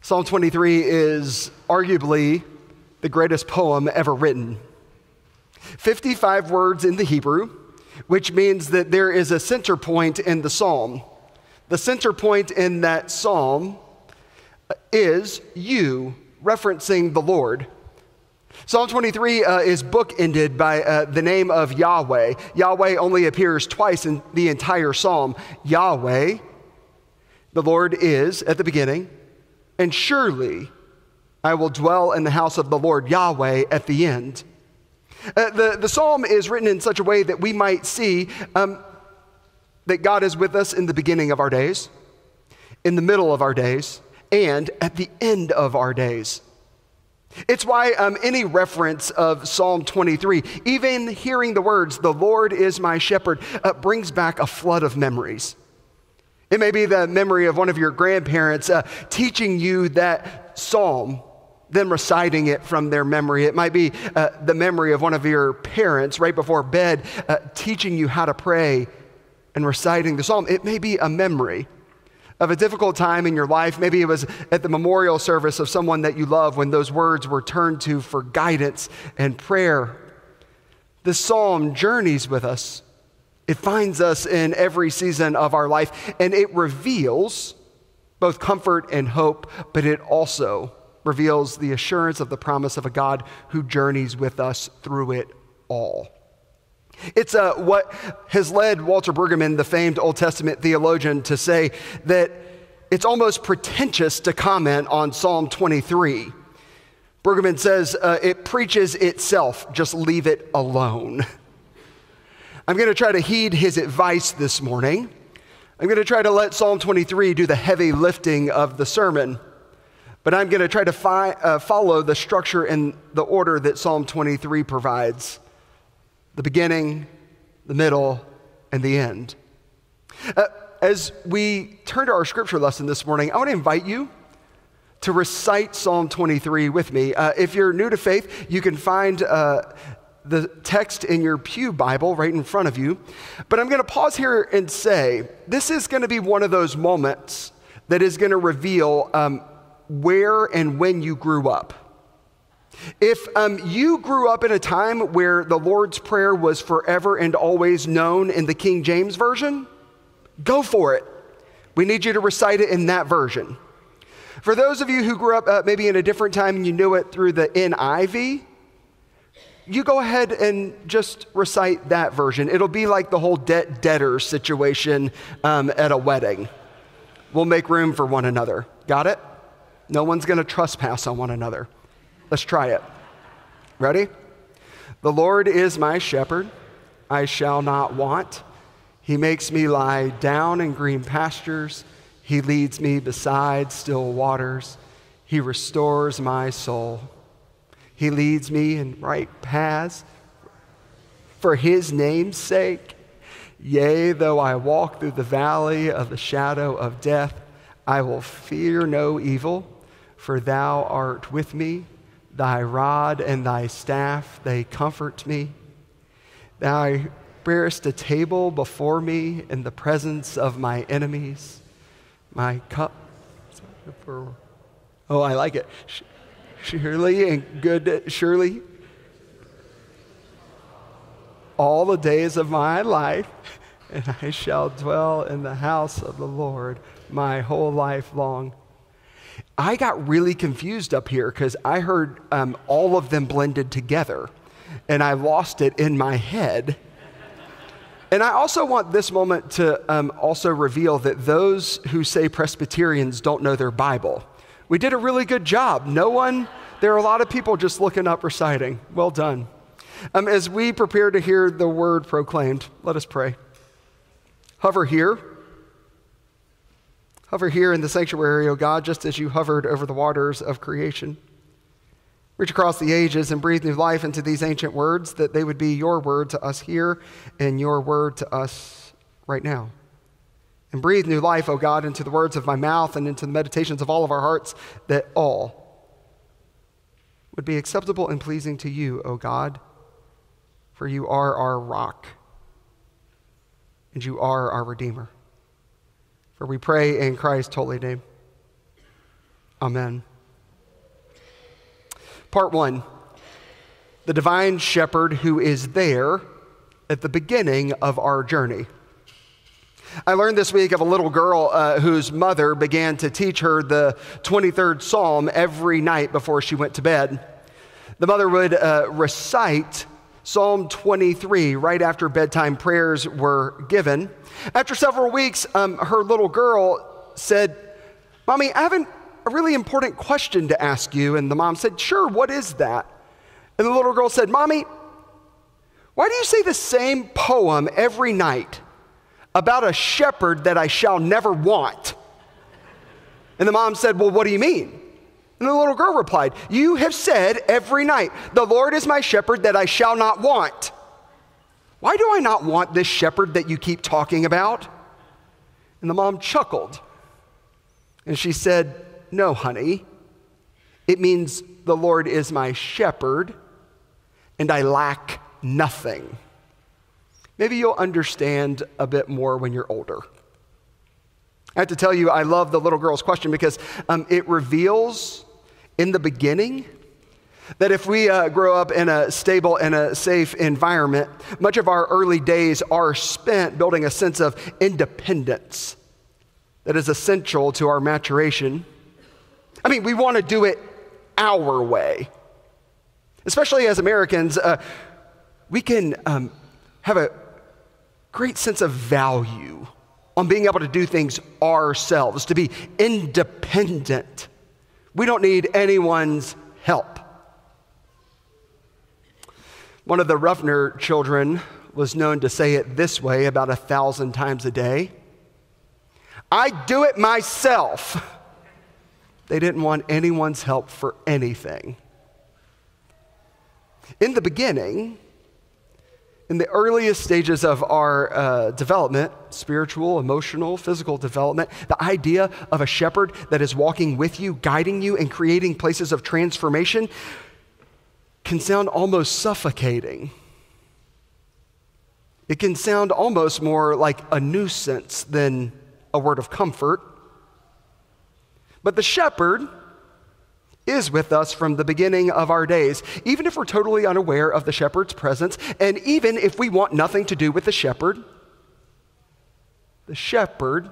Psalm 23 is arguably the greatest poem ever written. 55 words in the Hebrew, which means that there is a center point in the psalm. The center point in that psalm is you, referencing the Lord. Psalm 23 uh, is bookended by uh, the name of Yahweh. Yahweh only appears twice in the entire psalm. Yahweh, the Lord is at the beginning, and surely I will dwell in the house of the Lord, Yahweh, at the end. Uh, the, the psalm is written in such a way that we might see um, that God is with us in the beginning of our days, in the middle of our days, and at the end of our days. It's why um, any reference of Psalm 23, even hearing the words, the Lord is my shepherd, uh, brings back a flood of memories. It may be the memory of one of your grandparents uh, teaching you that psalm, them reciting it from their memory. It might be uh, the memory of one of your parents right before bed uh, teaching you how to pray and reciting the psalm. It may be a memory of a difficult time in your life. Maybe it was at the memorial service of someone that you love when those words were turned to for guidance and prayer. The psalm journeys with us. It finds us in every season of our life, and it reveals both comfort and hope, but it also reveals the assurance of the promise of a God who journeys with us through it all. It's uh, what has led Walter Brueggemann, the famed Old Testament theologian, to say that it's almost pretentious to comment on Psalm 23. Brueggemann says uh, it preaches itself, just leave it alone. I'm going to try to heed his advice this morning. I'm going to try to let Psalm 23 do the heavy lifting of the sermon, but I'm going to try to fi- uh, follow the structure and the order that Psalm 23 provides the beginning, the middle, and the end. Uh, as we turn to our scripture lesson this morning, I want to invite you to recite Psalm 23 with me. Uh, if you're new to faith, you can find uh, the text in your Pew Bible right in front of you. But I'm going to pause here and say this is going to be one of those moments that is going to reveal um, where and when you grew up. If um, you grew up in a time where the Lord's Prayer was forever and always known in the King James Version, go for it. We need you to recite it in that version. For those of you who grew up uh, maybe in a different time and you knew it through the NIV, you go ahead and just recite that version. It'll be like the whole debt debtor situation um, at a wedding. We'll make room for one another. Got it? No one's going to trespass on one another. Let's try it. Ready? The Lord is my shepherd, I shall not want. He makes me lie down in green pastures. He leads me beside still waters. He restores my soul. He leads me in right paths for his name's sake. Yea, though I walk through the valley of the shadow of death, I will fear no evil, for thou art with me. Thy rod and thy staff, they comfort me. Thou preparest a table before me in the presence of my enemies. My cup. Oh, I like it. Surely and good, surely. All the days of my life, and I shall dwell in the house of the Lord my whole life long. I got really confused up here because I heard um, all of them blended together and I lost it in my head. And I also want this moment to um, also reveal that those who say Presbyterians don't know their Bible. We did a really good job. No one, there are a lot of people just looking up reciting. Well done. Um, as we prepare to hear the word proclaimed, let us pray. Hover here Hover here in the sanctuary, O God, just as you hovered over the waters of creation. Reach across the ages and breathe new life into these ancient words that they would be your word to us here and your word to us right now. And breathe new life, O God, into the words of my mouth and into the meditations of all of our hearts, that all would be acceptable and pleasing to you, O God, for you are our rock and you are our Redeemer. For we pray in Christ's holy name. Amen. Part one the divine shepherd who is there at the beginning of our journey. I learned this week of a little girl uh, whose mother began to teach her the 23rd Psalm every night before she went to bed. The mother would uh, recite Psalm 23 right after bedtime prayers were given. After several weeks, um, her little girl said, Mommy, I have a really important question to ask you. And the mom said, Sure, what is that? And the little girl said, Mommy, why do you say the same poem every night about a shepherd that I shall never want? And the mom said, Well, what do you mean? And the little girl replied, You have said every night, The Lord is my shepherd that I shall not want. Why do I not want this shepherd that you keep talking about? And the mom chuckled. And she said, No, honey. It means the Lord is my shepherd and I lack nothing. Maybe you'll understand a bit more when you're older. I have to tell you, I love the little girl's question because um, it reveals in the beginning that if we uh, grow up in a stable and a safe environment, much of our early days are spent building a sense of independence that is essential to our maturation. I mean, we want to do it our way. Especially as Americans, uh, we can um, have a great sense of value on being able to do things ourselves, to be independent. We don't need anyone's help. One of the Ruffner children was known to say it this way about a thousand times a day I do it myself. They didn't want anyone's help for anything. In the beginning, in the earliest stages of our uh, development, spiritual, emotional, physical development, the idea of a shepherd that is walking with you, guiding you, and creating places of transformation can sound almost suffocating. It can sound almost more like a nuisance than a word of comfort. But the shepherd, is with us from the beginning of our days, even if we're totally unaware of the shepherd's presence, and even if we want nothing to do with the shepherd. The shepherd,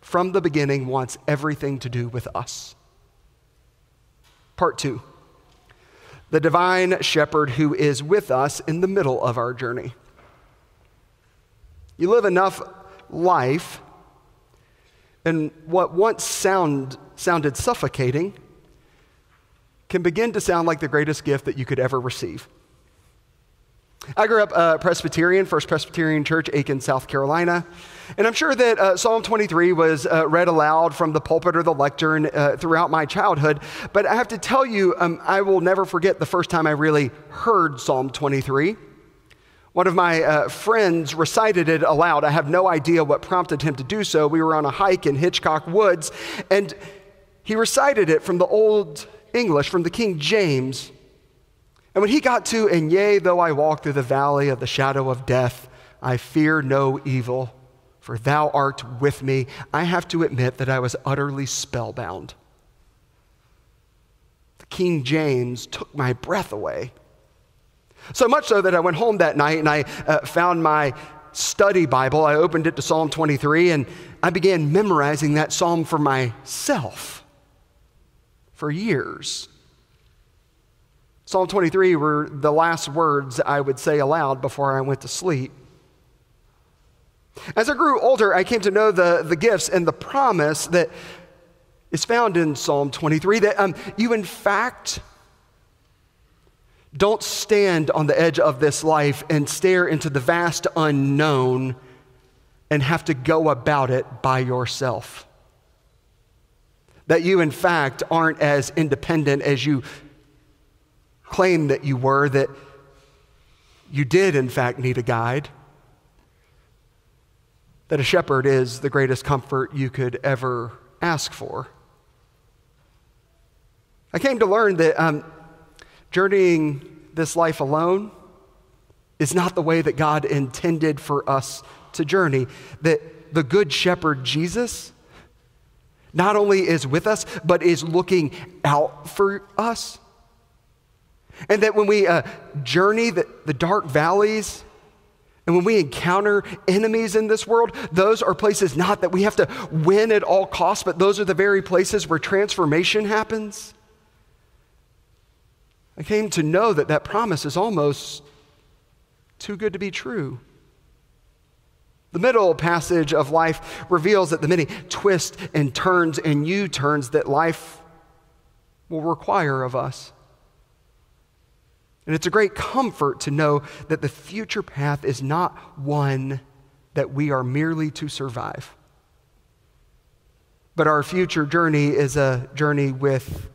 from the beginning, wants everything to do with us. Part two the divine shepherd who is with us in the middle of our journey. You live enough life, and what once sound, sounded suffocating can begin to sound like the greatest gift that you could ever receive. I grew up uh, Presbyterian, First Presbyterian Church, Aiken, South Carolina. And I'm sure that uh, Psalm 23 was uh, read aloud from the pulpit or the lectern uh, throughout my childhood. But I have to tell you, um, I will never forget the first time I really heard Psalm 23. One of my uh, friends recited it aloud. I have no idea what prompted him to do so. We were on a hike in Hitchcock Woods, and he recited it from the old English from the King James. And when he got to, and yea, though I walk through the valley of the shadow of death, I fear no evil, for thou art with me, I have to admit that I was utterly spellbound. The King James took my breath away. So much so that I went home that night and I uh, found my study Bible. I opened it to Psalm 23 and I began memorizing that psalm for myself for years. Psalm 23 were the last words I would say aloud before I went to sleep. As I grew older, I came to know the, the gifts and the promise that is found in Psalm 23 that um, you, in fact, don't stand on the edge of this life and stare into the vast unknown and have to go about it by yourself that you, in fact, aren't as independent as you claim that you were, that you did, in fact, need a guide, that a shepherd is the greatest comfort you could ever ask for. I came to learn that um, journeying this life alone is not the way that God intended for us to journey, that the Good Shepherd, Jesus, not only is with us, but is looking out for us. And that when we uh, journey the, the dark valleys, and when we encounter enemies in this world, those are places not that we have to win at all costs, but those are the very places where transformation happens. I came to know that that promise is almost too good to be true. The middle passage of life reveals that the many twists and turns and U turns that life will require of us. And it's a great comfort to know that the future path is not one that we are merely to survive. But our future journey is a journey with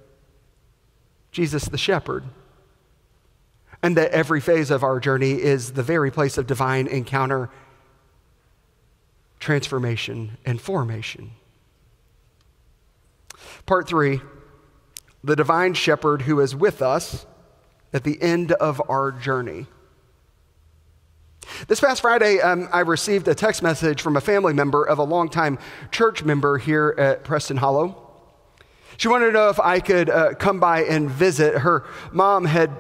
Jesus the shepherd. And that every phase of our journey is the very place of divine encounter, transformation, and formation. Part three the divine shepherd who is with us at the end of our journey. This past Friday, um, I received a text message from a family member of a longtime church member here at Preston Hollow. She wanted to know if I could uh, come by and visit. Her mom had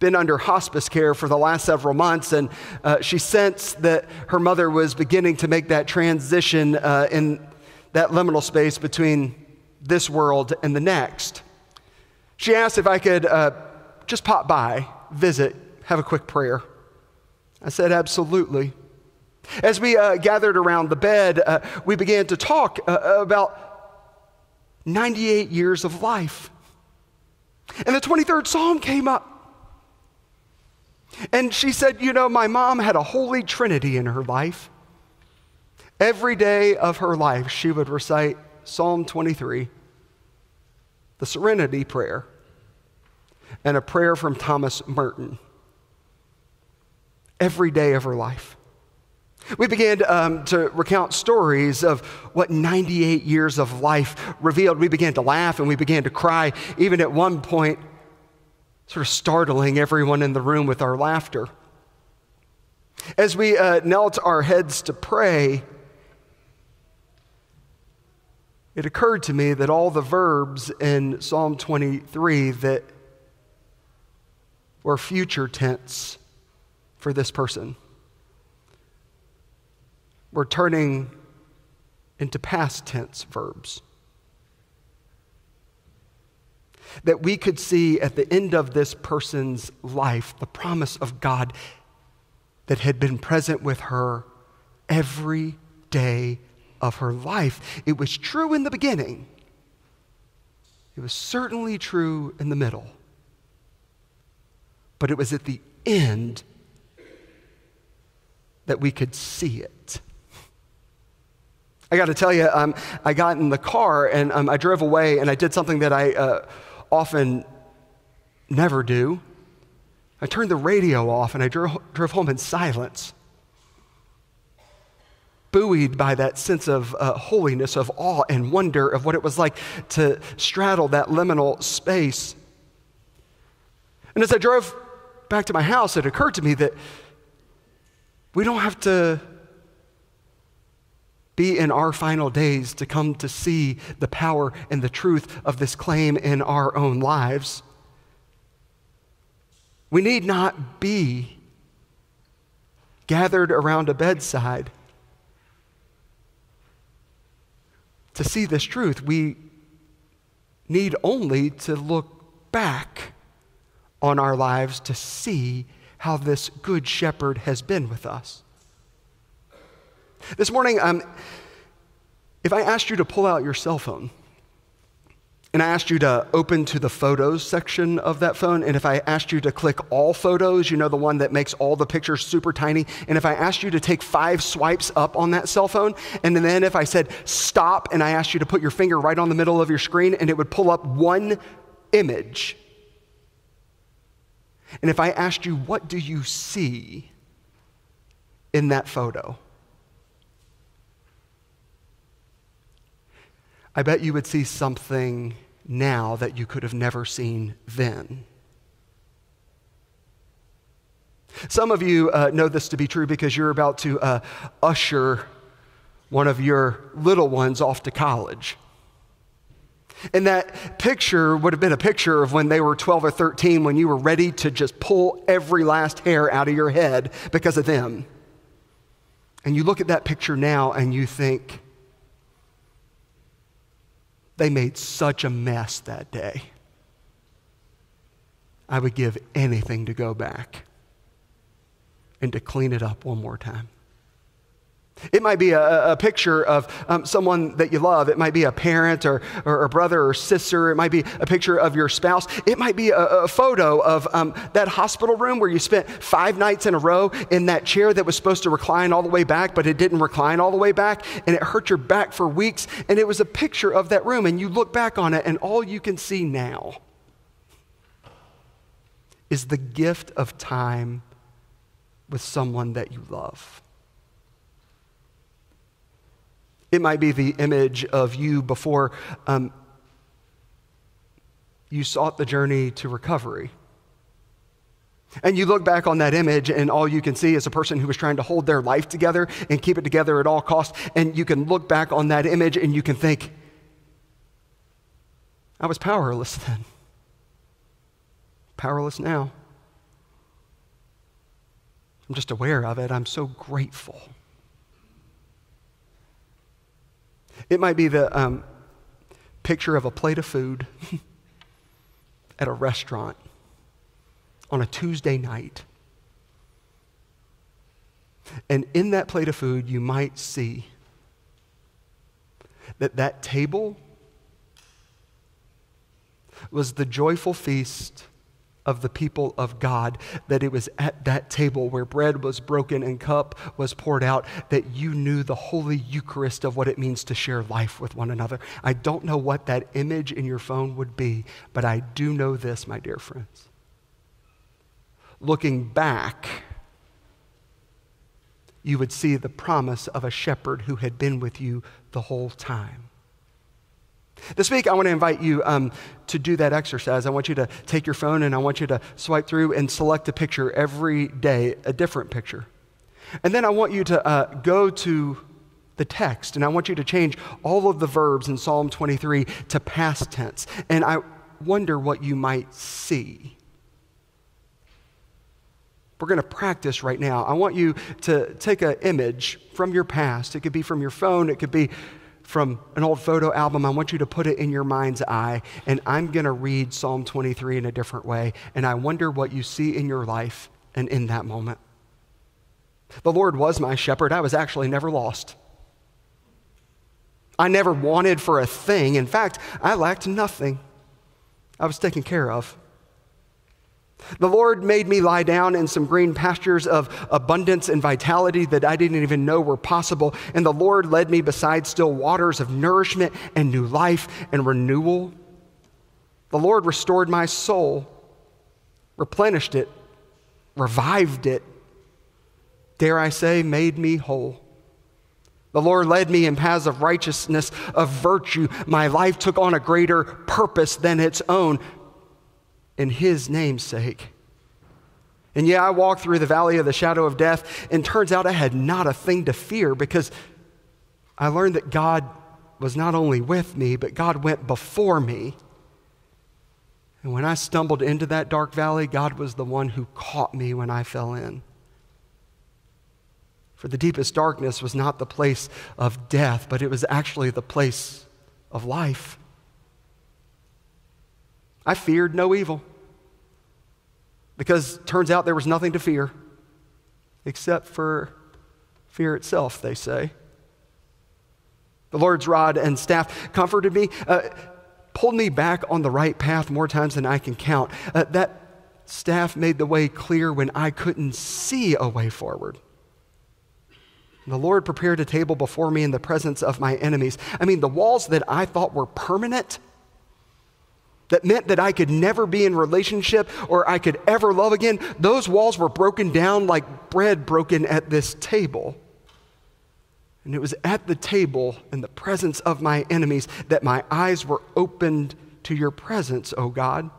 been under hospice care for the last several months, and uh, she sensed that her mother was beginning to make that transition uh, in that liminal space between this world and the next. She asked if I could uh, just pop by, visit, have a quick prayer? I said, Absolutely. As we uh, gathered around the bed, uh, we began to talk uh, about 98 years of life. And the 23rd Psalm came up. And she said, You know, my mom had a holy trinity in her life. Every day of her life, she would recite Psalm 23, the Serenity Prayer, and a prayer from Thomas Merton every day of her life. We began um, to recount stories of what 98 years of life revealed. We began to laugh and we began to cry, even at one point, sort of startling everyone in the room with our laughter. As we uh, knelt our heads to pray, it occurred to me that all the verbs in Psalm 23 that were future tense for this person. We're turning into past tense verbs. That we could see at the end of this person's life the promise of God that had been present with her every day of her life. It was true in the beginning, it was certainly true in the middle but it was at the end that we could see it. I got to tell you, um, I got in the car and um, I drove away and I did something that I uh, often never do. I turned the radio off and I drove, drove home in silence, buoyed by that sense of uh, holiness, of awe and wonder of what it was like to straddle that liminal space. And as I drove back to my house, it occurred to me that we don't have to be in our final days to come to see the power and the truth of this claim in our own lives. We need not be gathered around a bedside to see this truth. We need only to look back on our lives to see how this good shepherd has been with us. This morning, um, if I asked you to pull out your cell phone, and I asked you to open to the photos section of that phone, and if I asked you to click all photos, you know, the one that makes all the pictures super tiny, and if I asked you to take five swipes up on that cell phone, and then if I said stop and I asked you to put your finger right on the middle of your screen and it would pull up one image and if I asked you, what do you see in that photo? I bet you would see something now that you could have never seen then. Some of you uh, know this to be true because you're about to uh, usher one of your little ones off to college. And that picture would have been a picture of when they were 12 or 13, when you were ready to just pull every last hair out of your head because of them. And you look at that picture now and you think, they made such a mess that day. I would give anything to go back and to clean it up one more time. It might be a, a picture of um, someone that you love. It might be a parent or, or a brother or sister. It might be a picture of your spouse. It might be a, a photo of um, that hospital room where you spent five nights in a row in that chair that was supposed to recline all the way back, but it didn't recline all the way back, and it hurt your back for weeks. And it was a picture of that room, and you look back on it, and all you can see now is the gift of time with someone that you love. It might be the image of you before um, you sought the journey to recovery. And you look back on that image, and all you can see is a person who was trying to hold their life together and keep it together at all costs. And you can look back on that image and you can think, I was powerless then. Powerless now. I'm just aware of it. I'm so grateful. It might be the um, picture of a plate of food at a restaurant on a Tuesday night. And in that plate of food, you might see that that table was the joyful feast of the people of God, that it was at that table where bread was broken and cup was poured out, that you knew the holy Eucharist of what it means to share life with one another. I don't know what that image in your phone would be, but I do know this, my dear friends. Looking back, you would see the promise of a shepherd who had been with you the whole time. This week, I want to invite you um, to do that exercise. I want you to take your phone and I want you to swipe through and select a picture every day, a different picture. And then I want you to uh, go to the text and I want you to change all of the verbs in Psalm 23 to past tense. And I wonder what you might see. We're going to practice right now. I want you to take an image from your past. It could be from your phone, it could be from an old photo album. I want you to put it in your mind's eye, and I'm going to read Psalm 23 in a different way. And I wonder what you see in your life and in that moment. The Lord was my shepherd. I was actually never lost. I never wanted for a thing. In fact, I lacked nothing. I was taken care of. The Lord made me lie down in some green pastures of abundance and vitality that I didn't even know were possible. And the Lord led me beside still waters of nourishment and new life and renewal. The Lord restored my soul, replenished it, revived it, dare I say, made me whole. The Lord led me in paths of righteousness, of virtue. My life took on a greater purpose than its own in His name's sake. And yeah, I walked through the valley of the shadow of death, and turns out I had not a thing to fear because I learned that God was not only with me, but God went before me. And when I stumbled into that dark valley, God was the one who caught me when I fell in. For the deepest darkness was not the place of death, but it was actually the place of life. I feared no evil. Because turns out there was nothing to fear except for fear itself, they say. The Lord's rod and staff comforted me, uh, pulled me back on the right path more times than I can count. Uh, that staff made the way clear when I couldn't see a way forward. The Lord prepared a table before me in the presence of my enemies. I mean, the walls that I thought were permanent that meant that I could never be in relationship or I could ever love again, those walls were broken down like bread broken at this table. And it was at the table in the presence of my enemies that my eyes were opened to your presence, O oh God.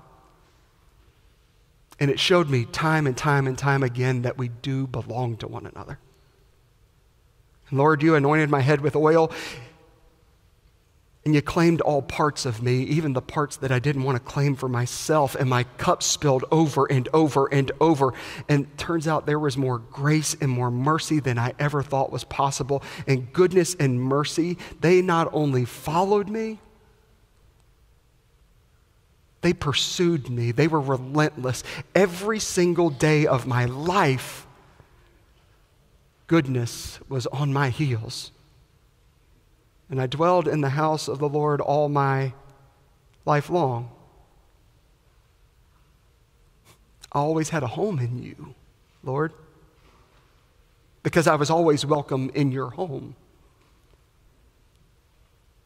And it showed me time and time and time again that we do belong to one another. And Lord, you anointed my head with oil And you claimed all parts of me, even the parts that I didn't want to claim for myself. And my cup spilled over and over and over. And turns out there was more grace and more mercy than I ever thought was possible. And goodness and mercy, they not only followed me, they pursued me. They were relentless. Every single day of my life, goodness was on my heels. And I dwelled in the house of the Lord all my life long. I always had a home in you, Lord, because I was always welcome in your home.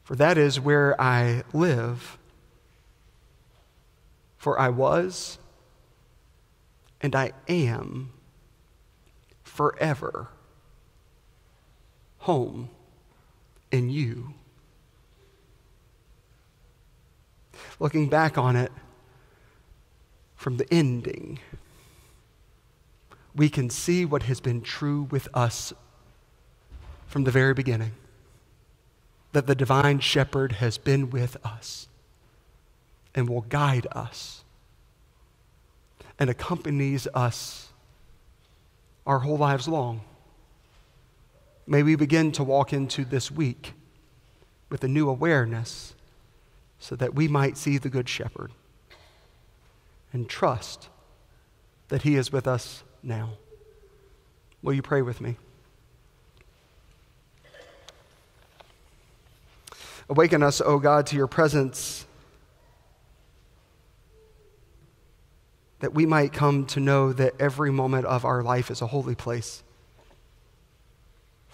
For that is where I live. For I was and I am forever home in you. Looking back on it from the ending, we can see what has been true with us from the very beginning that the divine shepherd has been with us and will guide us and accompanies us our whole lives long. May we begin to walk into this week with a new awareness so that we might see the Good Shepherd and trust that He is with us now. Will you pray with me? Awaken us, O God, to your presence that we might come to know that every moment of our life is a holy place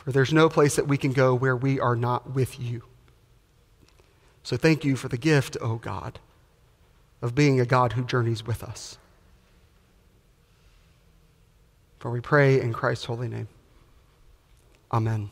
for there's no place that we can go where we are not with you. So thank you for the gift, O oh God, of being a God who journeys with us. For we pray in Christ's holy name. Amen.